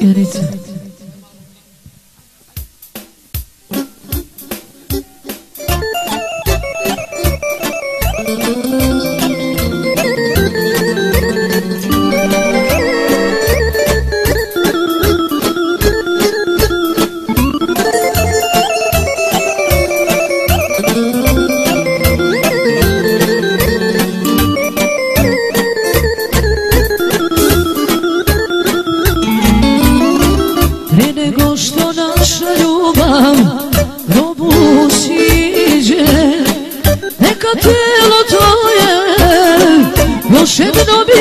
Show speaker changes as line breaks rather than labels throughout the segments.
やれ子？da bi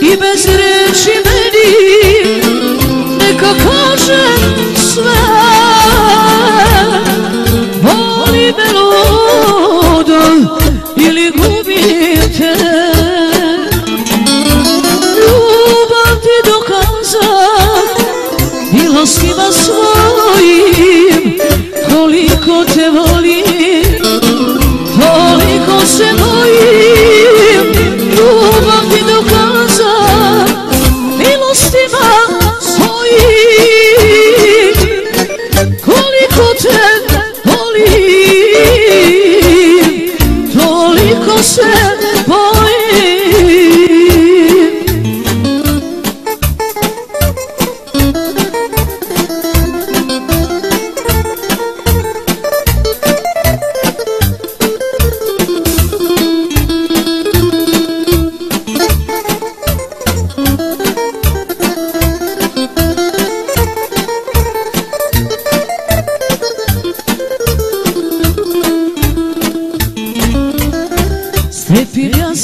I bez reći meni neka kaže sve. Ili gud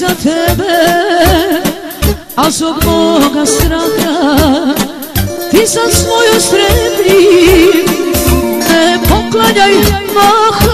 za tebe A zbog moga straha Ti za svoju sretni Ne poklanjaj maha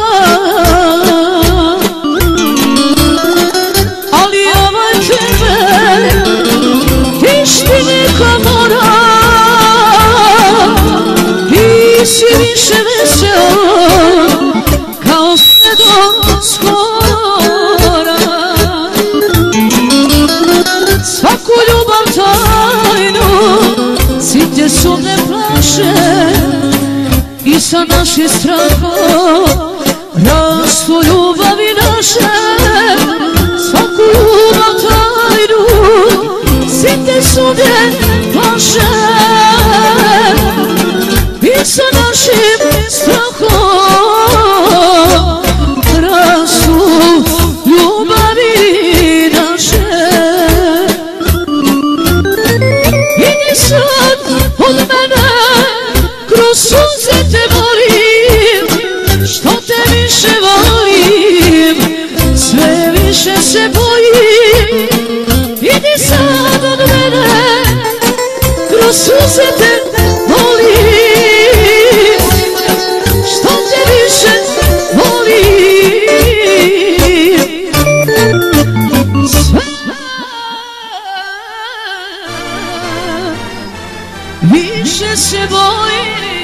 bića naše stranko Rastu ljubavi naše Svaku ljubav tajnu Svi te 是不一定。